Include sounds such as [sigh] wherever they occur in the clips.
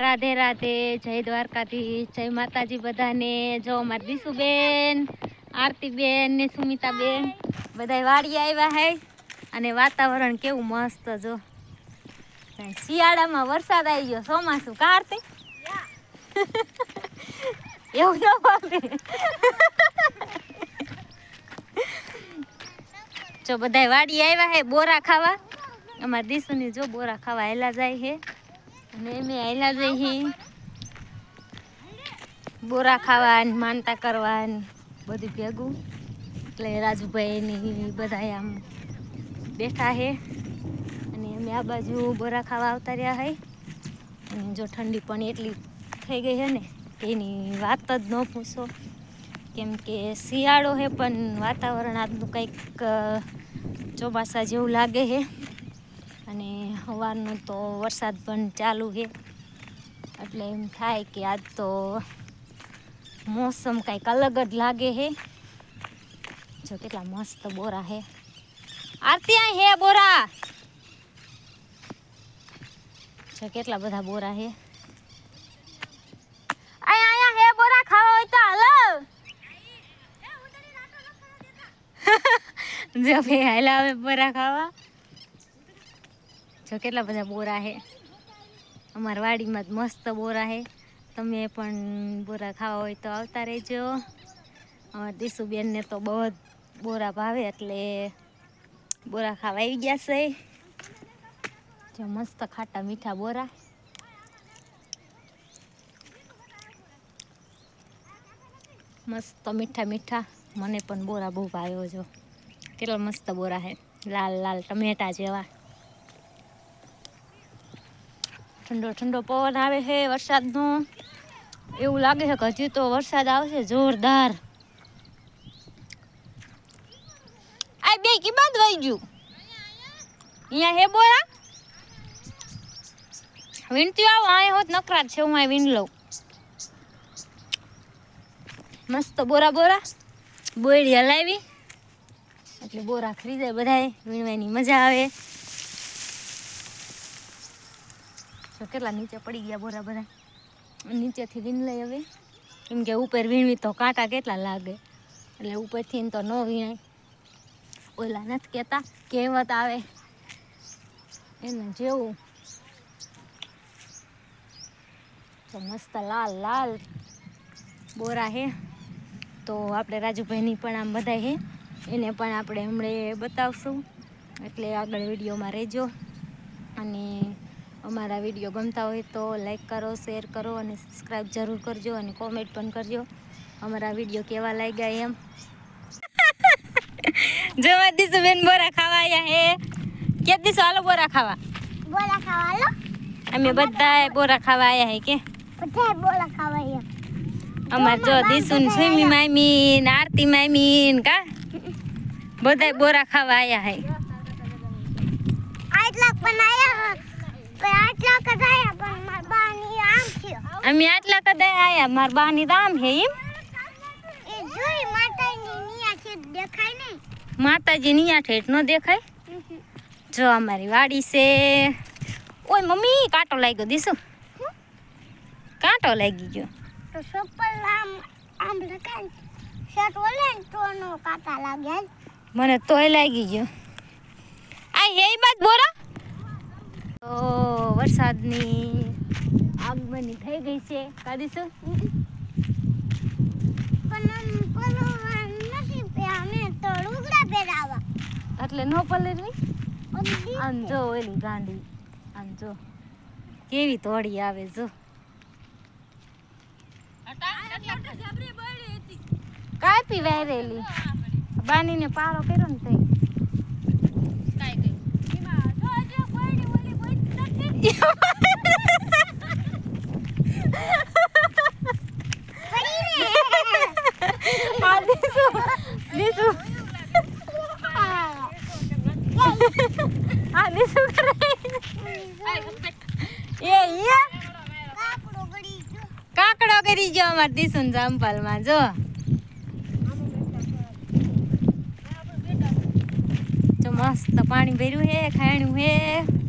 રાધે રાધે, જય દ્વારકાથી જય માતાજી બધાને, જો અમારી દીશુબેન, આરતીબેન ને સુમિતાબેન બધા વાડી આવ્યા હે, અને વાતાવરણ કેવું મસ્ત જો. શિયાળામાં વરસાદ આવી ગયો, ચોમાસું કાર્તિક એવું જો બધા વાડી આવ્યા હે, બોરા ખાવા. અમારા દીશુની જો બોરા ખાવા હેલા જાય છે અને હેલા જાય છે બોરા ખાવા ને માનતા કરવા બધું ભેગું. એટલે રાજુભાઈ ની બધા આમ બેઠા હે. અને અમે આ બાજુ બોરા ખાવા આવતા રહ્યા હોય અને જો ઠંડી પણ એટલી થઈ ગઈ છે ને, એની વાત જ ન પૂછો. કેમ કે શિયાળો છે પણ વાતાવરણ આજનું કંઈક ચોમાસા જેવું લાગે છે અને સવારનો તો વરસાદ પણ ચાલુ છે. એટલે એમ થાય કે આજ તો મોસમ કંઈક અલગ જ લાગે છે. જો કેટલા મસ્ત બોરા છે. આરતી આ હે બોરા! જો કેટલા બધા બોરા છે. અહીંયા હે બોરા ખાવા હોય તો હાલો. [laughs] જો ભાઈ હાલા બોરા ખાવા. જો કેટલા બધા બોરા છે અમારા વાડીમાં જ મસ્ત બોરા છે તમે પણ બોરા ખાવા હોય તો આવતા રહેજો. અમારા દીસુબેનને તો બહુ જ બોરા ભાવે, એટલે બોરા ખાવા આવી ગયા છે. જો, મસ્ત ખાટા મીઠા બોરા. મસ્ત મીઠા મીઠા. મને પણ બોરા બહુ ભાવ્યો જો. કેટલા મસ્ત બોરા છે લાલ લાલ ટમેટા જેવા. ઠંડો ઠંડો પવન આવે છે વરસાદનો. એવું લાગે છે કે હજી તો વરસાદ આવશે જોરદાર. આ બે કી બાદ વહી ગયું. અહીંયા હે બોરા વીણતી આવો, અહીંયા હોત નકરાત છે, હું અહીં વીણ લઉં. મસ્ત બોરા બોરા. બોયડી હલાવી. એટલે બોરા ખરીદાય બધાય વીણવાની મજા આવે. તો કેટલા નીચે પડી ગયા બોરા બધા નીચેથી વીણ લઈ હવે. કેમ કે ઉપર વીણવી તો કાંટા કેટલા લાગે? એટલે ઉપરથી તો ન વીણાય. ઓલા નથી કહેતા, કહેવત આવે. એને જેવું. તો મસ્ત લાલ લાલ બોરા હે. તો આપણે રાજુભાઈની પણ આમ બધા હે. એને પણ આપણે હમણે બતાવશું. એટલે આગળ વિડીયોમાં રહેજો. અને અમારા વીડિયો ગમતા હોય તો લાઈક કરો શેર કરો અને સબસ્ક્રાઈબ જરૂર કરજો અને કોમેન્ટ પણ કરજો. અમારા વીડિયો કેવા લાગ્યા એમ? [laughs] જવા દીશું બેન બોરા ખાવા આવ્યા હે. કે દીશું હાલો બોરા ખાવા. બોરા ખાવા લો અમે બધા બોરા ખાવા આવ્યા હે કે? બધા બોલા ખાવા આયા. અમાર જો દીસુન સ્વીમી મામી ને આરતી મામી ને કા? [laughs] બધા બોરા ખાવા આવ્યા હે. આટલા પણ આયા આટલા કદાયા પણ માર બાની આમ અમે આટલા કદાય આયા માર બાની રામ હે એમ. એ જોઈ માતાની નિયા છે દેખાય નહીં. માતાજી ની આ ઠેઠ નો દેખાય? જો અમારી વાડી છે. ઓય મમ્મી કાંટો લાગ્યો દીસુ કાંટો લાગી ગયો. તો સપલ આમ આમ લખાય શર્ટ ઓલે ને તો નો કાંટા લાગે મને તોય લાગી ગયો. આ હે બાદ બોરા? વરસાદની આગમની થઈ ગઈ છે. કાદીશું એટલે નો પલરવી આમ જો ઓલી ગાંડી આમ જો. કેવી તોડી આવે જો. કાપી વહેરેલી બાનીને પારો કર્યો ને તઈ આ દીસુ દીસુ આ દીસુ કરે એ ઈયા કાપડો ગળી ગયો કાકડો કરી ગયો અમાર દીસુન જામપાલમાં જો જો મસ્ત પાણી ભર્યું હે ખાણ્યું હે.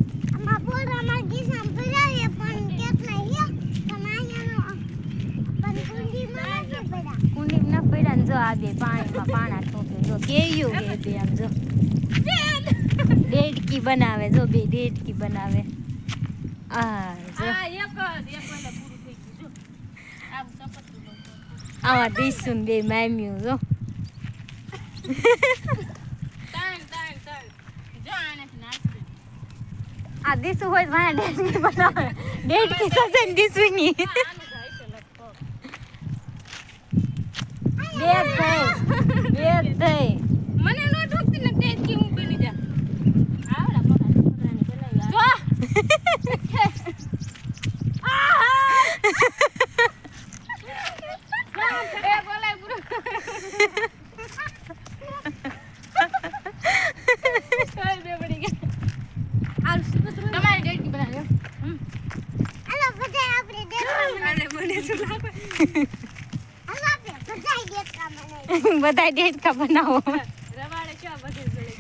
કુંડીમાં પડ્યા ને જો આ બે પાણીમાં પાણા ઠોકે જો કેયું કે બે આમ જો. દેડકી બનાવે જો બે દેડકી બનાવે. આ જો. આવા દીસું બે મામ્યું જો. આ દીસુ હોય તો મારા ડેડકી બનાવે. ડેડકી થશે ને દીસુની બે થઈ. બે થઈ મને નો ઠોકતી ને તેજ કે હું બની જા આવડા મોટા છોકરાને બનાવી જો એ બોલાય પૂરો કઈ બે પડી ગયા તમારે ડેટ બનાવ્યો હાલો બધાય આપણે દેખવા અરે મને શું લાગે હાલો આપણે બધાય દેખવા બનાવી બધા ડેડકા બનાવો રવાડે ચા બધે જડે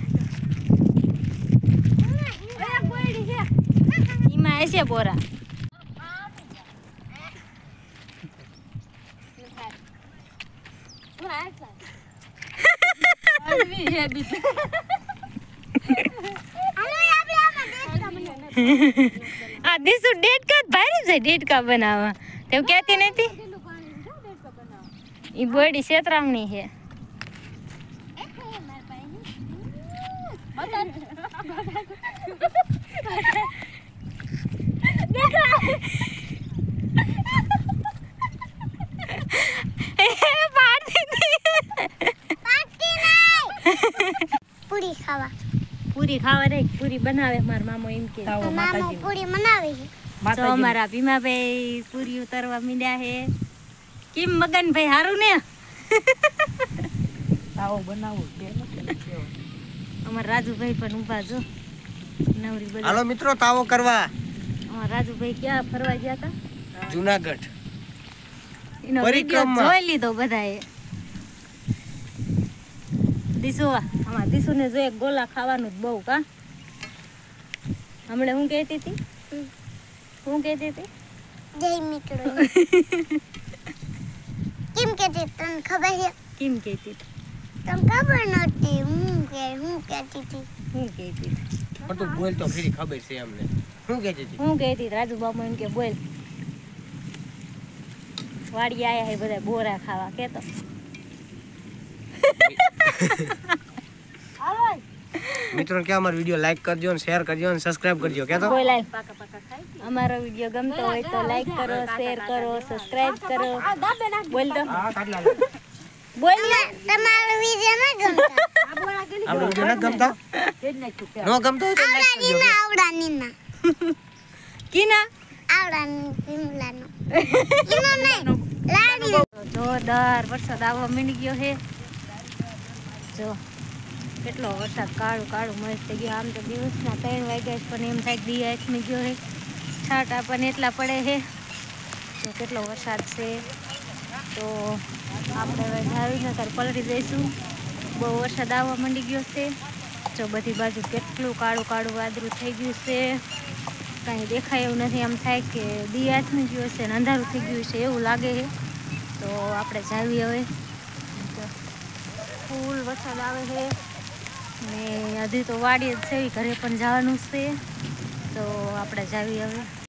અરે બોયડી છે. એમાં હશે બોરા. આ દીસુ ડેડકા જ ભારે છે ડેટકા બનાવવા. તેમ કહેતી નથી એ બોડી શેતરામની છે પાડતી હતી. પાટી નહીં પૂરી ખાવા. પૂરી ખાવા રે પૂરી બનાવે મારા મામો એમ કે. મામો પૂરી બનાવી છે. તો અમારા ભીમાભાઈ પૂરી ઉતારવા મીડ્યા હે કેમ મગનભાઈ હારું ને? અમારા રાજુભાઈ પણ ઊભા જો. નવરી બધી હાલો મિત્રો તાવો કરવા. અમારા રાજુભાઈ ક્યાં ફરવા ગયા હતા જુનાગઢ. એનો વીડિયો પરિક્રમા. જોઈ લીધો બધાએ. દીસુ આમાં દીસુને જો એક ગોલા ખાવાનું જ બહુ કા. હમણાં હું કહેતી હતી? હું કહેતી હતી? જય મિત્રો. [laughs] કેમ કે તને ખબર છે? કેમ કહેતી હતી? તને ખબર નહોતી હું કે હું કહેતી હતી હું કહેતી હતી પણ તું બોલ તો ફરી ખબર છે અમને શું કહેતી હતી હું કહેતી હતી રાજુ બાબુ એમ કે બોલ વાડી આયા હે બધા બોરા ખાવા કેતો મિત્રો કે અમારો વીડિયો લાઈક કરજો ને શેર કરજો ને સબસ્ક્રાઇબ કરજો કે તો બોલ આય. અમારો વીડિયો ગમતો હોય તો લાઈક કરો શેર કરો સબસ્ક્રાઇબ કરો બોલ તો બોલ ને તમારો વિડિયો ના ગમતા. આપણો વીડિયો ન ગમતા? નો ગમતો હોય તો લાઈક કરજો આવડા નીના. કીના? આવડા શિમલાનો ઈનો નહીં લાડી જોરદાર વરસાદ આવવા માંડી ગયો હે જો કેટલો વરસાદ કાળું કાળું મસ્ત થઈ ગયો. આમ તો દિવસના ત્રણ વાગ્યા પણ એમ થાય દિયા આથમી ગયો છે. છાંટા પણ એટલા પડે હે તો કેટલો વરસાદ છે. તો આપણે હવે ત્યારે પલટી દઈશું બહુ વરસાદ આવવા માંડી ગયો છે. જો બધી બાજુ કેટલું કાળું કાળું વાદળું થઈ ગયું છે. કાંઈ દેખાય એવું નથી એમ થાય કે દી આથમી ગયો છે અંધારું થઈ ગયું છે એવું લાગે છે. તો આપણે જાવી હવે. ફૂલ વરસાદ આવે છે. ને હજી તો વાડી જ છે, ઘરે પણ જવાનું છે. તો આપણે જાવી હવે.